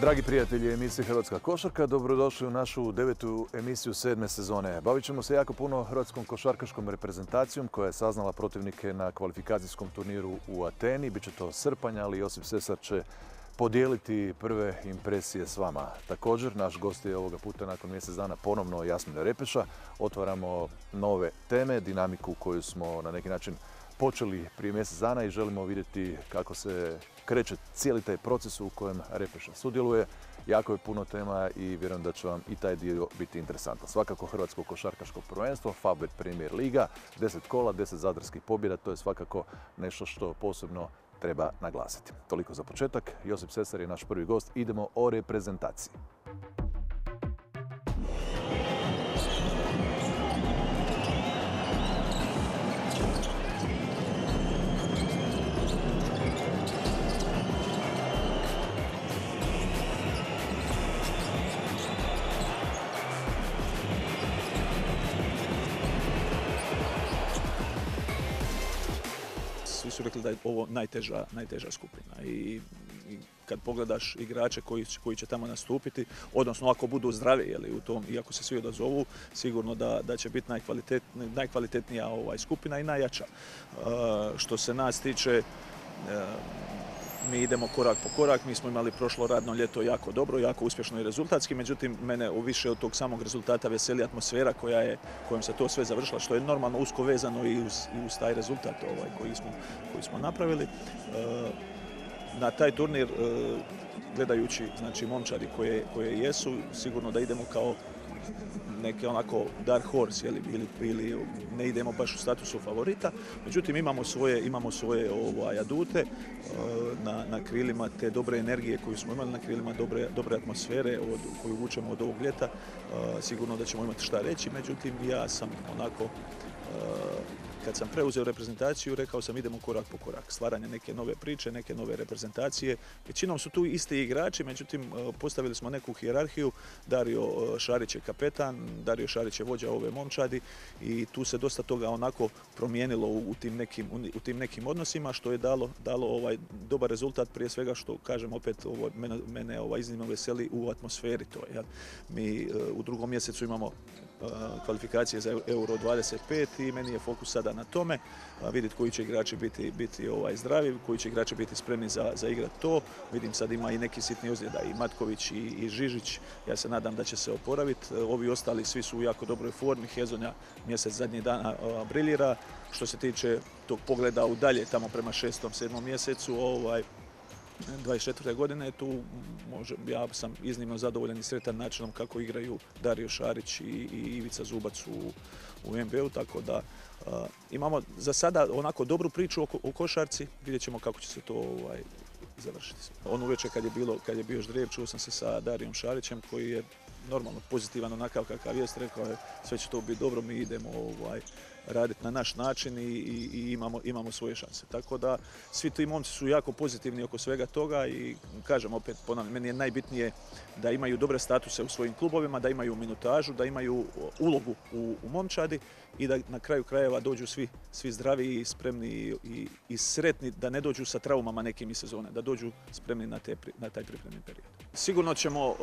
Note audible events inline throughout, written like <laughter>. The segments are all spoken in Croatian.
Dragi prijatelji emisije Hrvatska košarka, dobrodošli u našu devetu emisiju sedme sezone. Bavit ćemo se jako puno hrvatskom košarkaškom reprezentacijom koja je saznala protivnike na kvalifikacijskom turniru u Ateni. Biće to srpanja, ali Josip Sesar će podijeliti prve impresije s vama. Također, naš gost je ovoga puta nakon mjesec dana ponovno Jasmina Repeša. Otvaramo nove teme, dinamiku koju smo na neki način počeli prije mjesec dana i želimo vidjeti kako se kreće cijeli taj proces u kojem Repeša sudjeluje. Jako je puno tema i vjerujem da će vam i taj dio biti interesantan. Svakako Hrvatsko košarkaško prvenstvo, Fabet Premier Liga, 10 kola, 10 zadarskih pobjeda, to je svakako nešto što posebno treba naglasiti. Toliko za početak. Josip Sesar je naš prvi gost. Idemo o reprezentaciji. Svi su rekli da je ovo najteža, najteža skupina i, i kad pogledaš igrače koji, koji će tamo nastupiti, odnosno ako budu zdravi jeli, u tom, i ako se svi odazovu, sigurno da, da će biti najkvalitet, najkvalitetnija ovaj, skupina i najjača. E, što se nas tiče, e, mi idemo korak po korak, mi smo imali prošlo radno ljeto jako dobro, jako uspješno i rezultatski, međutim mene u više od tog samog rezultata veseli atmosfera koja je, kojom se to sve završila, što je normalno usko vezano i uz, i uz taj rezultat ovaj, koji, smo, koji smo napravili. E, na taj turnir, e, gledajući znači, momčadi koje, koje jesu, sigurno da idemo kao neke onako dark horse ili, ili, ili ne idemo baš u statusu favorita. Međutim, imamo svoje, imamo svoje ovaj, adute na, na krilima te dobre energije koju smo imali, na krilima dobre, dobre atmosfere od, koju vučemo od ovog ljeta. Sigurno da ćemo imati šta reći, međutim ja sam onako kad sam preuzeo reprezentaciju, rekao sam idemo korak po korak. Stvaranje neke nove priče, neke nove reprezentacije. Većinom su tu isti igrači, međutim e, postavili smo neku hijerarhiju. Dario e, Šarić je kapetan, Dario Šarić je vođa ove momčadi i tu se dosta toga onako promijenilo u, tim, nekim, u tim nekim odnosima što je dalo, dalo ovaj dobar rezultat prije svega što kažem opet ovo, mene, mene ovaj, iznimno veseli u atmosferi to. Jel? Mi e, u drugom mjesecu imamo kvalifikacije za Euro 25 i meni je fokus sada na tome, vidjeti koji će igrači biti, biti ovaj, zdravi, koji će igrači biti spremni za, za igrat to. Vidim sad ima i neki sitni ozljeda i Matković i, i Žižić, ja se nadam da će se oporaviti. Ovi ostali svi su u jako dobroj formi, Hezonja mjesec zadnjih dana briljira. Što se tiče tog pogleda u dalje, tamo prema šestom, sedmom mjesecu, ovaj, 24. godine tu ja sam iznimno zadovoljan i sretan načinom kako igraju Dario Šarić i, Ivica Zubac u, NBA-u, tako da imamo za sada onako dobru priču o košarci, vidjet ćemo kako će se to ovaj, završiti. On uveče kad je, bilo, kad je bio Ždrijev, čuo sam se sa Darijom Šarićem koji je normalno pozitivan onakav kakav jest, rekao je sve će to biti dobro, mi idemo ovaj, raditi na naš način i, i, i imamo, imamo svoje šanse. Tako da svi ti momci su jako pozitivni oko svega toga i kažem opet ponavljam, meni je najbitnije da imaju dobre statuse u svojim klubovima, da imaju minutažu, da imaju ulogu u, u momčadi i da na kraju krajeva dođu svi, svi zdravi i spremni i, i sretni da ne dođu sa traumama nekim iz sezone, da dođu spremni na, te, na taj pripremni period. Sigurno ćemo uh,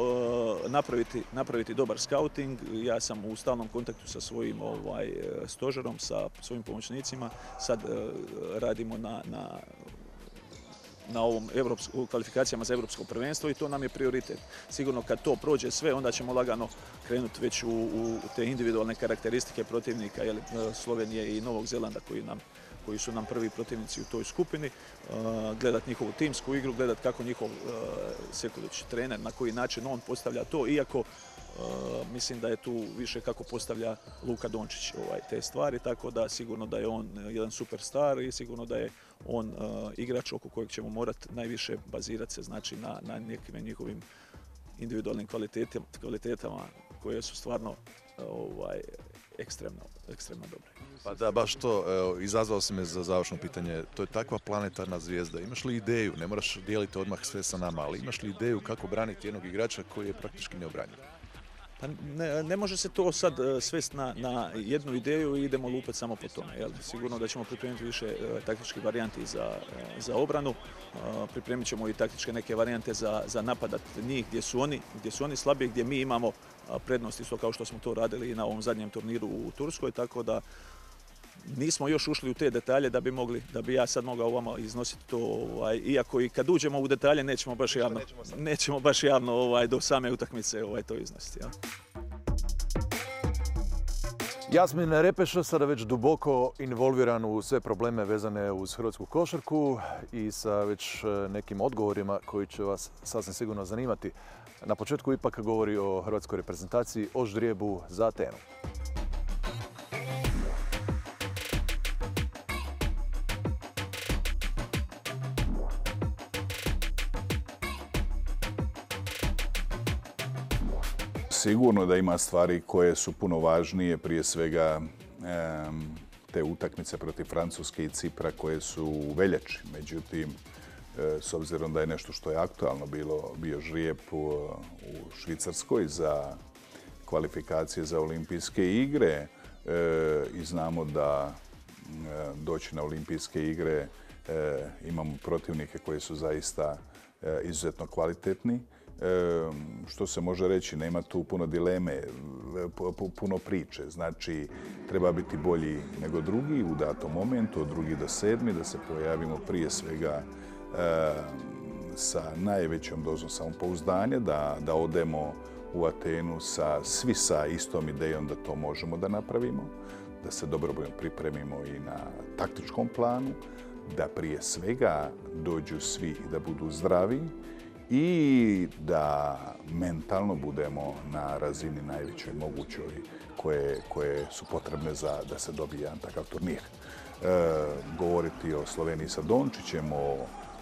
napraviti, napraviti dobar scouting. Ja sam u stalnom kontaktu sa svojim ovaj, stožerom, sa svojim pomoćnicima. Sad uh, radimo na, na na ovom evropsko, kvalifikacijama za europsko prvenstvo i to nam je prioritet. Sigurno kad to prođe sve, onda ćemo lagano krenuti već u, u te individualne karakteristike protivnika jeli, Slovenije i Novog Zelanda koji nam koji su nam prvi protivnici u toj skupini, gledat njihovu timsku igru, gledat kako njihov Sekulić trener, na koji način on postavlja to, iako mislim da je tu više kako postavlja Luka Dončić ovaj, te stvari, tako da sigurno da je on jedan superstar i sigurno da je on igrač oko kojeg ćemo morati najviše bazirati se znači na, na nekim njihovim individualnim kvalitetama koje su stvarno ovaj, ekstremno, ekstremno dobre. Pa da, baš to, evo, izazvao si me za završno pitanje. To je takva planetarna zvijezda. Imaš li ideju, ne moraš dijeliti odmah sve sa nama, ali imaš li ideju kako braniti jednog igrača koji je praktički neobranjiv? Pa ne, može se to sad e, svesti na, na jednu ideju i idemo lupet samo po tome. Jel? Sigurno da ćemo pripremiti više e, taktičkih varijanti za, e, za obranu. Pripremit ćemo i taktičke neke varijante za, za napadat njih gdje su oni, gdje su oni slabiji, gdje mi imamo prednost isto kao što smo to radili i na ovom zadnjem turniru u Turskoj, tako da nismo još ušli u te detalje da bi mogli, da bi ja sad mogao vama iznositi to, ovaj, iako i kad uđemo u detalje nećemo baš javno, nećemo, baš javno ovaj, do same utakmice ovaj, to iznositi. Ja. Jasmin Repeša sada već duboko involviran u sve probleme vezane uz hrvatsku košarku i sa već e, nekim odgovorima koji će vas sasvim sigurno zanimati. Na početku ipak govori o hrvatskoj reprezentaciji o ždrijebu za Atenu. Sigurno da ima stvari koje su puno važnije, prije svega te utakmice protiv Francuske i Cipra koje su u veljači. Međutim, e, s obzirom da je nešto što je aktualno bilo, bio žrijep u, Švicarskoj za kvalifikacije za olimpijske igre e, i znamo da e, doći na olimpijske igre imamo protivnike koji su zaista izuzetno kvalitetni što se može reći, nema tu puno dileme, puno priče. Znači, treba biti bolji nego drugi u datom momentu, od drugi do sedmi, da se pojavimo prije svega sa najvećom dozom samopouzdanja, da, da odemo u Atenu sa, svi sa istom idejom da to možemo da napravimo, da se dobro pripremimo i na taktičkom planu, da prije svega dođu svi da budu zdravi, i da mentalno budemo na razini najvećoj mogućoj koje, koje su potrebne za da se dobije jedan takav turnir. E, govoriti o Sloveniji sa Dončićem, o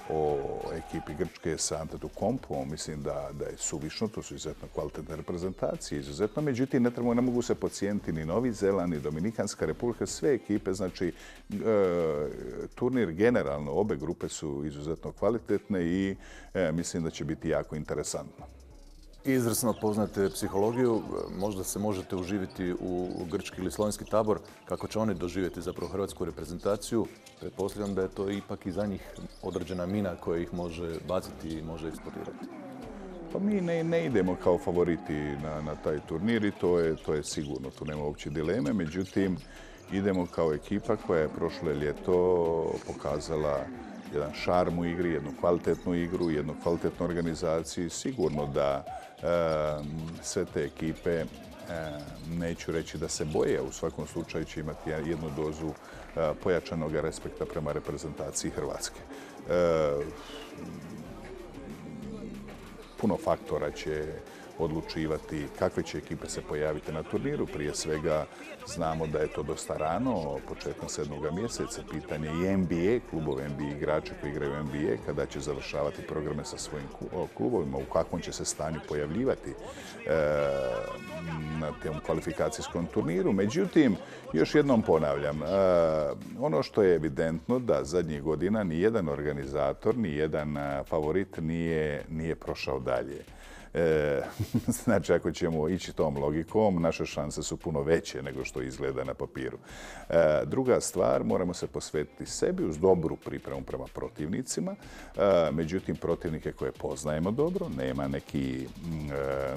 o ekipi Grčke sa Antetokompom, mislim da, je suvišno, to su izuzetno kvalitetne reprezentacije, izuzetno, međutim ne, treba, ne mogu se pocijeniti ni Novi Zeland, ni Dominikanska republika, sve ekipe, znači e, turnir generalno, obe grupe su izuzetno kvalitetne i e, mislim da će biti jako interesantno izvrsno poznate psihologiju, možda se možete uživiti u grčki ili slovenski tabor, kako će oni doživjeti zapravo hrvatsku reprezentaciju. Pretpostavljam da je to ipak i za njih određena mina koja ih može baciti i može eksplodirati. Pa mi ne, idemo kao favoriti na, taj turnir i to je, to je sigurno, tu nema uopće dileme. Međutim, idemo kao ekipa koja je prošle ljeto pokazala jedan šarm u igri, jednu kvalitetnu igru, jednu kvalitetnu organizaciju. Sigurno da sve te ekipe neću reći da se boje, u svakom slučaju će imati jednu dozu pojačanog respekta prema reprezentaciji Hrvatske. Puno faktora će odlučivati kakve će ekipe se pojaviti na turniru. Prije svega znamo da je to dosta rano, početkom sedmoga mjeseca. Pitanje i NBA, klubove NBA igrače koji igraju NBA, kada će završavati programe sa svojim klubovima, u kakvom će se stanju pojavljivati e, na tom kvalifikacijskom turniru. Međutim, još jednom ponavljam, e, ono što je evidentno da zadnjih godina ni jedan organizator, ni jedan favorit nije, nije prošao dalje. E, <laughs> znači, ako ćemo ići tom logikom, naše šanse su puno veće nego što izgleda na papiru. E, druga stvar, moramo se posvetiti sebi uz dobru pripremu prema protivnicima. E, međutim, protivnike koje poznajemo dobro, nema neki,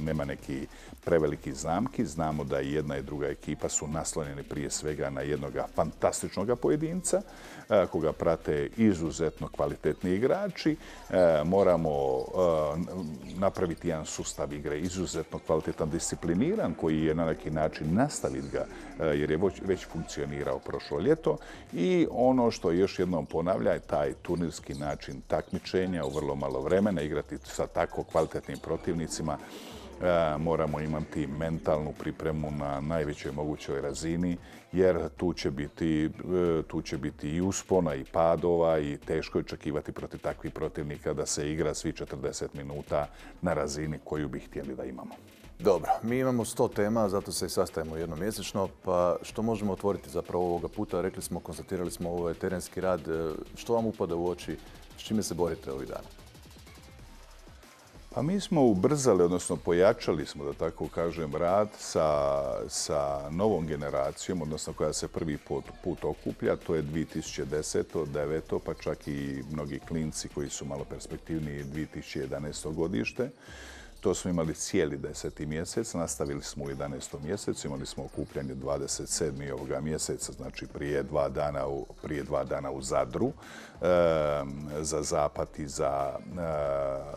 nema neki preveliki zamki. Znamo da i jedna i druga ekipa su naslonjeni prije svega na jednog fantastičnog pojedinca, koga prate izuzetno kvalitetni igrači. Moramo napraviti jedan sustav igre izuzetno kvalitetan, discipliniran, koji je na neki način nastaviti ga, e, jer je već funkcionirao prošlo ljeto. I ono što još jednom ponavlja je taj turnirski način takmičenja u vrlo malo vremena, igrati sa tako kvalitetnim protivnicima E, moramo imati mentalnu pripremu na najvećoj mogućoj razini, jer tu će biti, e, tu će biti i uspona i padova i teško je očekivati protiv takvih protivnika da se igra svi 40 minuta na razini koju bi htjeli da imamo. Dobro, mi imamo sto tema, zato se i sastajemo jednom mjesečno, pa što možemo otvoriti zapravo ovoga puta? Rekli smo, konstatirali smo ovo je terenski rad. E, što vam upada u oči? S čime se borite ovih dana? Pa mi smo ubrzali, odnosno pojačali smo, da tako kažem, rad sa, sa novom generacijom, odnosno koja se prvi put, put okuplja. To je 2010. 9. pa čak i mnogi klinci koji su malo perspektivniji 2011. godište. To smo imali cijeli deseti mjesec, nastavili smo u 11. mjesecu, imali smo okupljanje 27. ovoga mjeseca, znači prije dva dana u, prije dva dana u Zadru za Zapad i za e,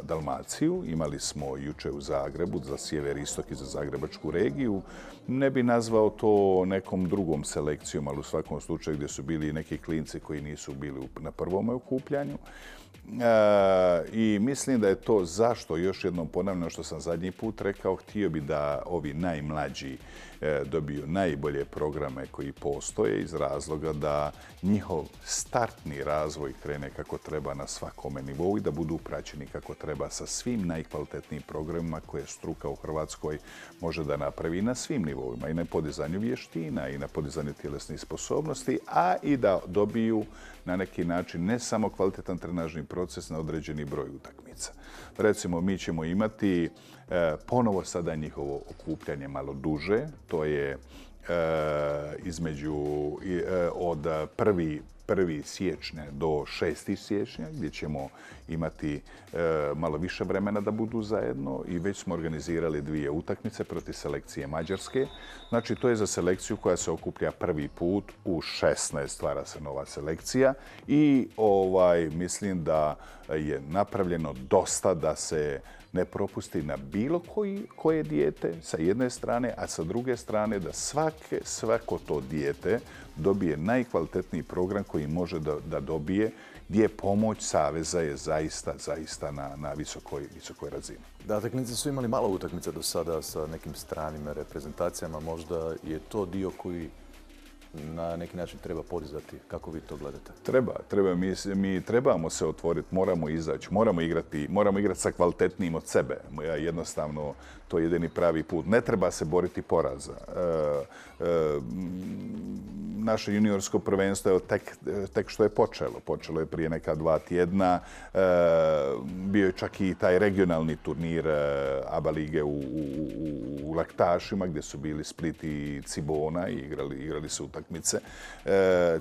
Dalmaciju. Imali smo juče u Zagrebu za sjever istok i za Zagrebačku regiju. Ne bi nazvao to nekom drugom selekcijom, ali u svakom slučaju gdje su bili neki klinci koji nisu bili na prvom okupljanju. E, I mislim da je to zašto, još jednom ponavljam što sam zadnji put rekao, htio bi da ovi najmlađi dobiju najbolje programe koji postoje iz razloga da njihov startni razvoj krene kako treba na svakome nivou i da budu praćeni kako treba sa svim najkvalitetnijim programima koje struka u Hrvatskoj može da napravi na svim nivoima i na podizanju vještina i na podizanju tjelesnih sposobnosti, a i da dobiju na neki način ne samo kvalitetan trenažni proces na određeni broj utakmica. Recimo, mi ćemo imati e, ponovo sada njihovo okupljanje malo duže. To je e, između e, od prvi 1. siječnja do 6. siječnja gdje ćemo imati e, malo više vremena da budu zajedno i već smo organizirali dvije utakmice protiv selekcije Mađarske. Znači to je za selekciju koja se okuplja prvi put u 16 stvara se nova selekcija i ovaj mislim da je napravljeno dosta da se ne propusti na bilo koji, koje dijete sa jedne strane, a sa druge strane da svake, svako to dijete dobije najkvalitetniji program koji može da, da dobije gdje pomoć Saveza je zaista, zaista na, na visokoj, visokoj razini. Da, teknici su imali malo utakmica do sada sa nekim stranim reprezentacijama. Možda je to dio koji na neki način treba podizati. Kako vi to gledate? Treba, treba. Mi, mi trebamo se otvoriti, moramo izaći, moramo igrati, moramo igrati sa kvalitetnijim od sebe. Ja jednostavno to je jedini pravi put. Ne treba se boriti poraza. E, e, naše juniorsko prvenstvo je tek, tek što je počelo. Počelo je prije neka dva tjedna. E, bio je čak i taj regionalni turnir ABA lige u, u, u Laktašima gdje su bili Split i Cibona i igrali, igrali su utakmice.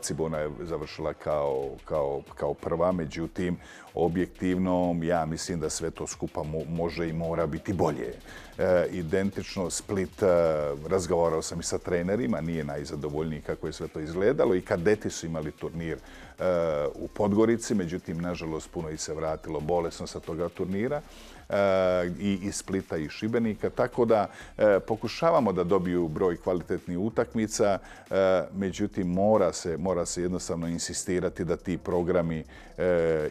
Cibona je završila kao, prva, međutim objektivno ja mislim da sve to skupa može i mora biti bolje. E, identično Split, e, razgovarao sam i sa trenerima, nije najzadovoljniji kako je sve to izgledalo i kadeti su imali turnir e, u Podgorici, međutim, nažalost, puno i se vratilo bolesno sa toga turnira i iz Splita i Šibenika, tako da pokušavamo da dobiju broj kvalitetnih utakmica, međutim mora se, mora se jednostavno insistirati da ti programi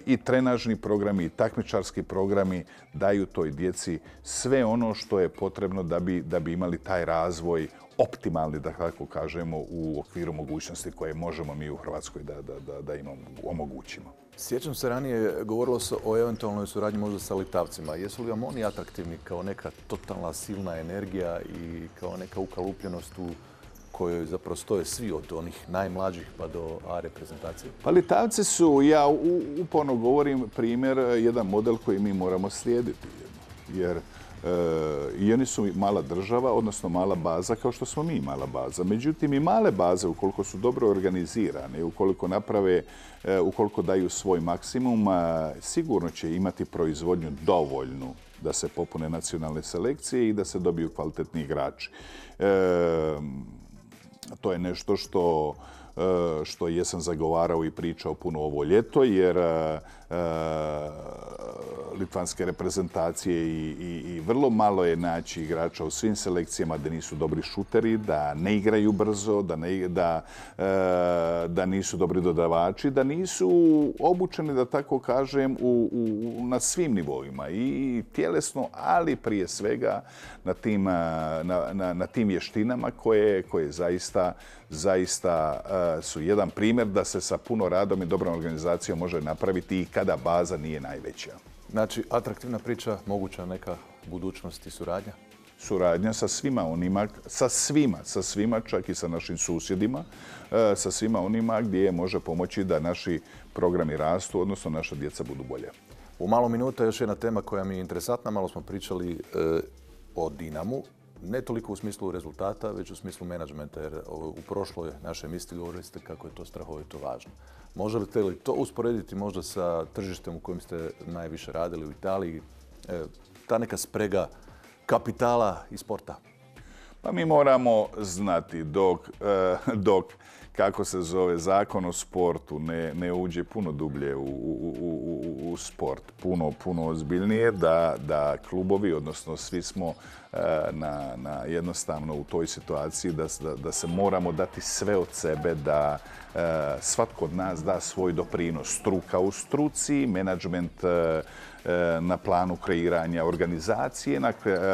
i trenažni programi i takmičarski programi daju toj djeci sve ono što je potrebno da bi, da bi imali taj razvoj optimalni, da tako kažemo, u okviru mogućnosti koje možemo mi u Hrvatskoj da, da, da, da im omogućimo. Sjećam se ranije, govorilo se o eventualnoj suradnji možda sa litavcima. Jesu li vam oni atraktivni kao neka totalna silna energija i kao neka ukalupljenost u kojoj zapravo stoje svi od onih najmlađih pa do A reprezentacije? Pa Litavci su, ja uporno govorim primjer, jedan model koji mi moramo slijediti. Jer i oni su mala država, odnosno mala baza kao što smo mi mala baza. Međutim, i male baze, ukoliko su dobro organizirane, ukoliko naprave, e, ukoliko daju svoj maksimum, sigurno će imati proizvodnju dovoljnu da se popune nacionalne selekcije i da se dobiju kvalitetni igrači. E, to je nešto što što jesam zagovarao i pričao puno ovo ljeto, jer litvanske reprezentacije i, i, vrlo malo je naći igrača u svim selekcijama da nisu dobri šuteri, da ne igraju brzo, e, da nisu dobri dodavači, da nisu obučeni, da tako kažem, na svim nivoima i tjelesno, ali prije svega na tim, e, na, na, na tim vještinama koje zaista, zaista e, su jedan primjer da se sa puno radom i dobrom organizacijom može napraviti i kada baza nije najveća. Znači, atraktivna priča, moguća neka budućnost i suradnja? Suradnja sa svima onima, sa svima, sa svima, čak i sa našim susjedima, e, sa svima onima gdje može pomoći da naši programi rastu, odnosno naša djeca budu bolje. U malo minuta još jedna tema koja mi je interesantna. Malo smo pričali e, o Dinamu. Ne toliko u smislu rezultata, već u smislu menadžmenta. Jer u prošloj našoj emisiji govorili ste kako je to strahovito važno. Možete li to usporediti možda sa tržištem u kojem ste najviše radili u Italiji? E, ta neka sprega kapitala i sporta. Pa mi moramo znati dok, e, dok kako se zove zakon o sportu ne, ne uđe puno dublje u, u, u, sport, puno, puno ozbiljnije da, da klubovi, odnosno svi smo e, na, na jednostavno u toj situaciji da, da, se moramo dati sve od sebe da e, svatko od nas da svoj doprinos. Struka u struci, menadžment na planu kreiranja organizacije, na,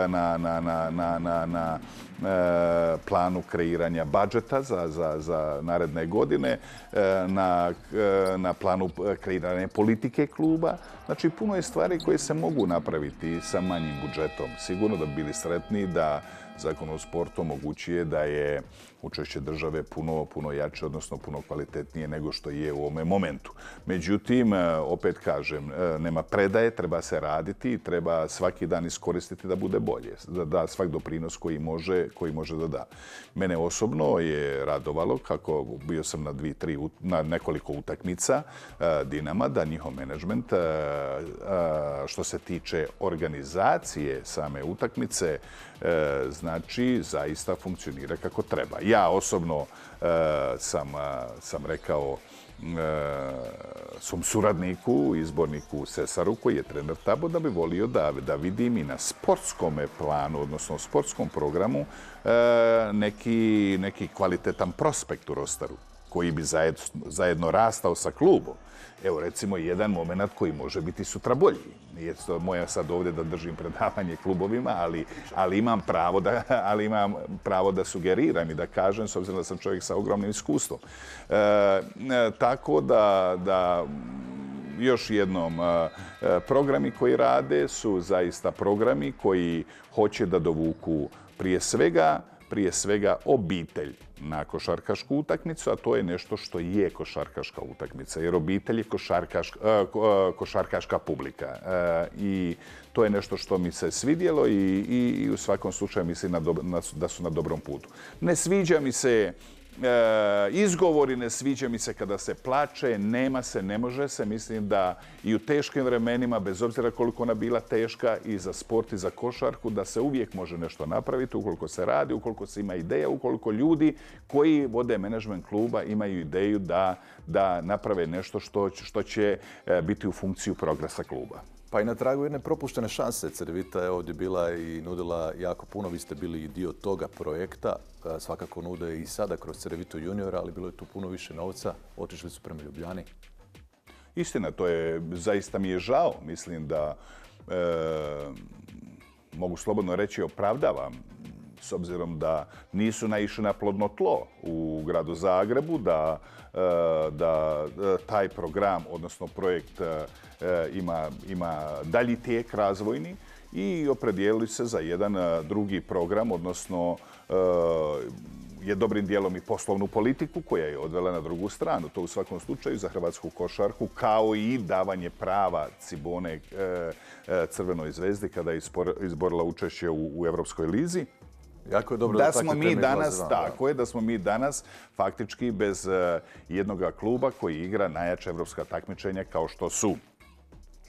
na, na, na e, planu kreiranja budžeta za, naredne godine, e, na, na planu kreiranja politike kluba. Znači, puno je stvari koje se mogu napraviti sa manjim budžetom. Sigurno da bi bili sretni da Zakon o sportu omogućuje da je učešće države puno, puno jače, odnosno puno kvalitetnije nego što je u ovome momentu. Međutim, e, opet kažem, e, nema predaje, treba se raditi treba svaki dan iskoristiti da bude bolje, da svak doprinos koji može, koji može da da. Mene osobno je radovalo kako bio sam na dvi, tri, na nekoliko utakmica e, Dinama, da njihov menadžment što se tiče organizacije same utakmice, znači zaista funkcionira kako treba. Ja osobno e, sam, e, sam rekao e, svom suradniku, izborniku Sesaru, koji je trener Tabo, da bi volio da, vidim i na sportskom planu, odnosno sportskom programu, neki, neki kvalitetan prospekt u Rostaru, koji bi zajedno, rastao sa klubom. Evo recimo jedan moment koji može biti sutra bolji. Nije to moja sad ovdje da držim predavanje klubovima, ali, ali, imam pravo da, ali imam pravo da sugeriram i da kažem, s obzirom da sam čovjek sa ogromnim iskustvom. E, e, tako da, da još jednom, e, programi koji rade su zaista programi koji hoće da dovuku prije svega prije svega obitelj na košarkašku utakmicu, a to je nešto što je košarkaška utakmica, jer obitelj je košarkaška, e, e, košarkaška publika. E, I to je nešto što mi se svidjelo i, u svakom slučaju mislim da su na dobrom putu. Ne sviđa mi se izgovori ne sviđa mi se kada se plače, nema se, ne može se. Mislim da i u teškim vremenima, bez obzira koliko ona bila teška i za sport i za košarku, da se uvijek može nešto napraviti ukoliko se radi, ukoliko se ima ideja, ukoliko ljudi koji vode menadžment kluba imaju ideju da, da naprave nešto što, što će e, biti u funkciju progresa kluba. Pa i na tragu jedne propuštene šanse. Cervita je ovdje bila i nudila jako puno. Vi ste bili i dio toga projekta. Svakako nude i sada kroz Cervitu juniora, ali bilo je tu puno više novca. Otišli su prema Ljubljani. Istina, to je, zaista mi je žao. Mislim da e, mogu slobodno reći opravdavam s obzirom da nisu naišli na plodno tlo u gradu Zagrebu, da, e, da e, taj program, odnosno projekt e, ima, ima dalji tijek razvojni i opredijelili se za jedan drugi program, odnosno je dobrim dijelom i poslovnu politiku koja je odvela na drugu stranu. To u svakom slučaju za hrvatsku košarku kao i davanje prava Cibone Crvenoj zvezdi kada je izborila učešće u, u Europskoj lizi. Jako je dobro da, smo mi danas, tako je, da smo mi danas faktički bez uh, jednog kluba koji igra najjača evropska takmičenja kao što su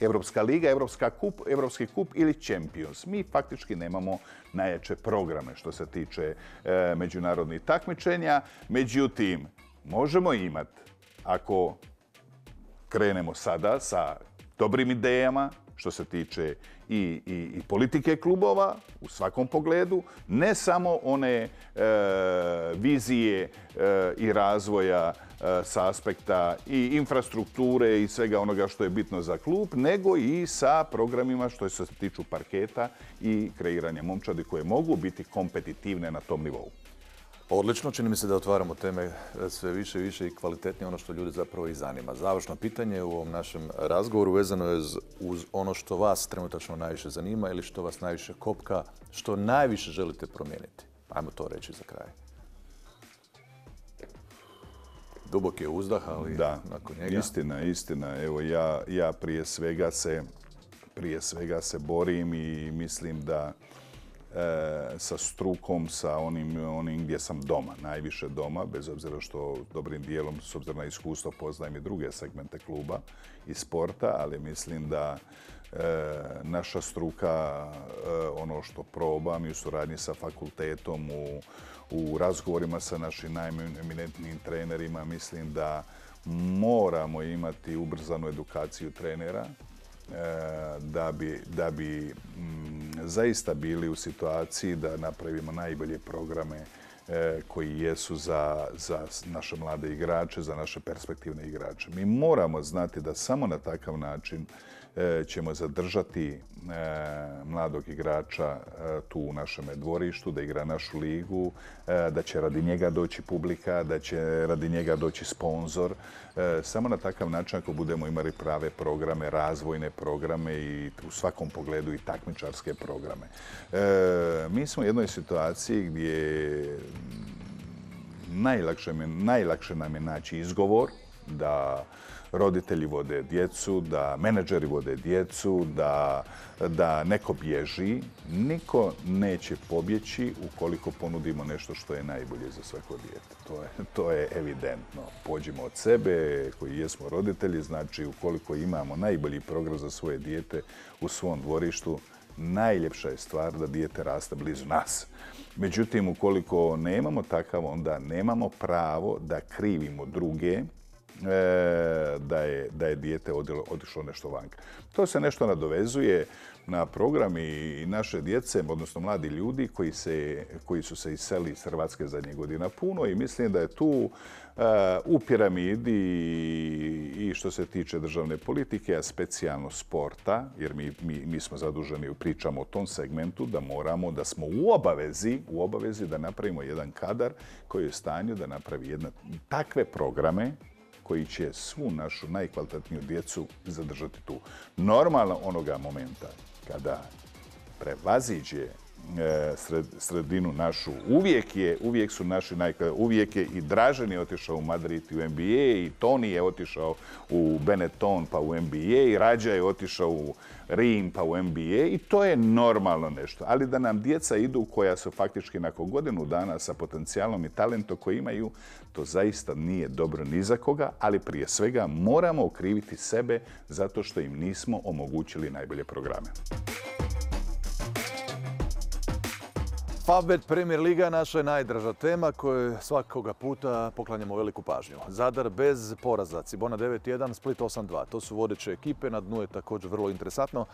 Evropska liga, Evropska kup, Evropski kup ili Champions. Mi faktički nemamo najjače programe što se tiče e, međunarodnih takmičenja. Međutim, možemo imati, ako krenemo sada sa dobrim idejama, što se tiče i, i, politike klubova u svakom pogledu, ne samo one e, vizije e, i razvoja e, sa aspekta i infrastrukture i svega onoga što je bitno za klub, nego i sa programima što se tiču parketa i kreiranja momčadi koje mogu biti kompetitivne na tom nivou. Odlično, čini mi se da otvaramo teme e, sve više i više i kvalitetnije ono što ljude zapravo i zanima. Završno pitanje u ovom našem razgovoru vezano je uz ono što vas trenutačno najviše zanima ili što vas najviše kopka, što najviše želite promijeniti. Ajmo to reći za kraj. Dubok je uzdah, ali da, nakon njega... istina, istina. Evo, ja, ja prije svega se prije svega se borim i mislim da sa strukom, sa onim, onim gdje sam doma, najviše doma, bez obzira što dobrim dijelom, s obzirom na iskustvo, poznajem i druge segmente kluba i sporta, ali mislim da e, naša struka, e, ono što probam i u suradnji sa fakultetom, u, u razgovorima sa našim najeminentnijim trenerima, mislim da moramo imati ubrzanu edukaciju trenera, da bi, da bi mm, zaista bili u situaciji da napravimo najbolje programe e, koji jesu za, za naše mlade igrače, za naše perspektivne igrače. Mi moramo znati da samo na takav način ćemo zadržati e, mladog igrača e, tu u našem dvorištu, da igra našu ligu, da će radi njega doći publika, da će radi njega doći sponzor. Samo na takav način ako budemo imali prave programe, razvojne programe i u svakom pogledu i takmičarske programe. Mi smo u jednoj situaciji gdje najlakše nam je naći izgovor da roditelji vode djecu, da menadžeri vode djecu, da, da neko bježi. Niko neće pobjeći ukoliko ponudimo nešto što je najbolje za svako dijete. To je, to je evidentno. Pođimo od sebe koji jesmo roditelji, znači ukoliko imamo najbolji program za svoje dijete u svom dvorištu, najljepša je stvar da dijete raste blizu nas. Međutim, ukoliko nemamo takav, onda nemamo pravo da krivimo druge da je, da je dijete otišlo nešto vanka. To se nešto nadovezuje na program i naše djece, odnosno mladi ljudi koji, se, koji su se iseli iz Hrvatske zadnje godina puno i mislim da je tu e, u piramidi i što se tiče državne politike, a specijalno sporta, jer mi, mi, smo zaduženi, pričamo o tom segmentu, da moramo, da smo u obavezi, u obavezi da napravimo jedan kadar koji je u stanju da napravi jedne takve programe koji će svu našu najkvalitetniju djecu zadržati tu. Normalno onoga momenta kada prevaziđe sredinu našu. Uvijek je, uvijek su naši najkvalitetniji. Uvijek je i Dražen je otišao u Madrid i u NBA i Toni je otišao u Benetton pa u NBA i Rađa je otišao u Rim pa u NBA i to je normalno nešto. Ali da nam djeca idu koja su faktički nakon godinu dana sa potencijalom i talentom koji imaju, to zaista nije dobro ni za koga, ali prije svega moramo okriviti sebe zato što im nismo omogućili najbolje programe. Favbet Premier Liga naša je najdraža tema koju svakoga puta poklanjamo veliku pažnju. Zadar bez poraza, Cibona 9-1, Split 8-2. To su vodeće ekipe, na dnu je također vrlo interesantno.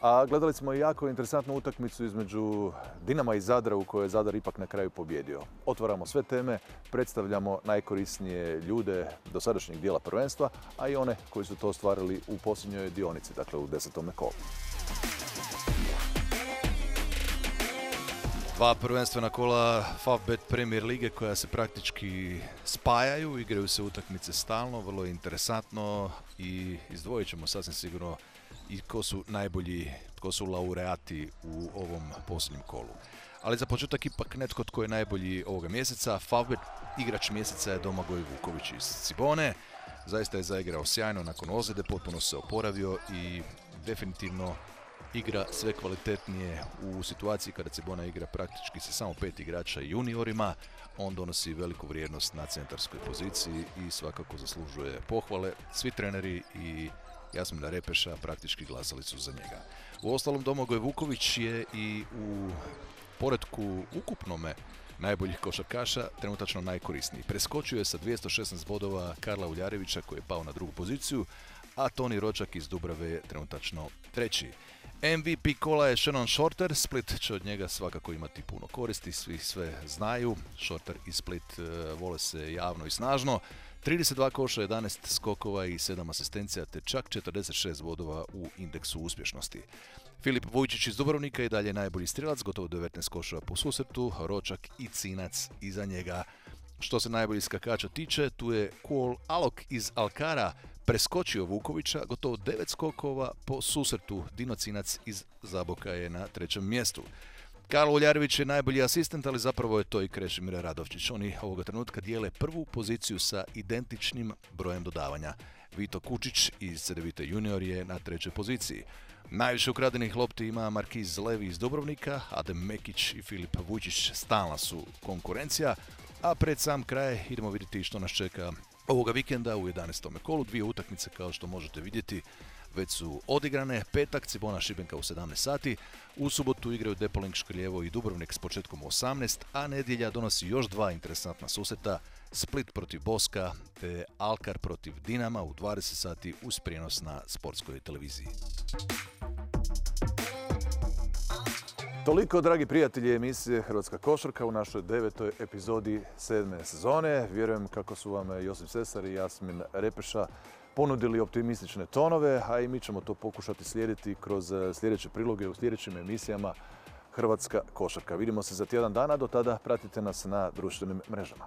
A gledali smo i jako interesantnu utakmicu između Dinama i Zadra u kojoj je Zadar ipak na kraju pobjedio. Otvaramo sve teme, predstavljamo najkorisnije ljude do sadašnjeg dijela prvenstva, a i one koji su to ostvarili u posljednjoj dionici, dakle u desetome kolu. Dva prvenstvena kola Favbet Premier Lige koja se praktički spajaju, igraju se utakmice stalno, vrlo interesantno i izdvojit ćemo sasvim sigurno i ko su najbolji, ko su laureati u ovom posljednjem kolu. Ali za početak ipak netko tko je najbolji ovoga mjeseca. Favbet igrač mjeseca je Domagoj Vuković iz Cibone. Zaista je zaigrao sjajno nakon ozljede, potpuno se oporavio i definitivno igra sve kvalitetnije u situaciji kada Cibona igra praktički sa samo pet igrača i juniorima. On donosi veliku vrijednost na centarskoj poziciji i svakako zaslužuje pohvale. Svi treneri i Jasmina Repeša praktički glasali su za njega. U ostalom Domagoj Vuković je i u poredku ukupnome najboljih košarkaša, trenutačno najkorisniji. Preskočio je sa 216 bodova Karla Uljarevića koji je pao na drugu poziciju, a Toni Ročak iz Dubrave je trenutačno treći. MVP kola je Shannon Shorter, Split će od njega svakako imati puno koristi, svi sve znaju. Shorter i Split e, vole se javno i snažno. 32 koša, 11 skokova i 7 asistencija, te čak 46 vodova u indeksu uspješnosti. Filip Vujčić iz Dubrovnika i dalje najbolji strilac, gotovo 19 koševa po susretu, Ročak i Cinac iza njega. Što se najboljih skakača tiče, tu je Kuol Alok iz Alkara, preskočio Vukovića, gotovo 9 skokova po susretu. Dino Cinac iz Zaboka je na trećem mjestu. Karlo Uljarević je najbolji asistent, ali zapravo je to i Krešimir Radovčić. Oni ovoga trenutka dijele prvu poziciju sa identičnim brojem dodavanja. Vito Kučić iz Cedevite junior je na trećoj poziciji. Najviše ukradenih lopti ima Markiz Levi iz Dubrovnika, Adem Mekić i Filip Vučić stalna su konkurencija, a pred sam kraj idemo vidjeti što nas čeka ovoga vikenda u 11. kolu. Dvije utakmice kao što možete vidjeti već su odigrane. Petak Cibona Šibenka u 17 sati. U subotu igraju Depoling Škrljevo i Dubrovnik s početkom u 18, a nedjelja donosi još dva interesantna suseta. Split protiv Boska te Alkar protiv Dinama u 20 sati uz prijenos na sportskoj televiziji. Toliko, dragi prijatelji emisije Hrvatska košarka u našoj devetoj epizodi sedme sezone. Vjerujem kako su vam Josip Sesar i Jasmin Repeša ponudili optimistične tonove, a i mi ćemo to pokušati slijediti kroz sljedeće priloge u sljedećim emisijama Hrvatska košarka. Vidimo se za tjedan dana, do tada pratite nas na društvenim mrežama.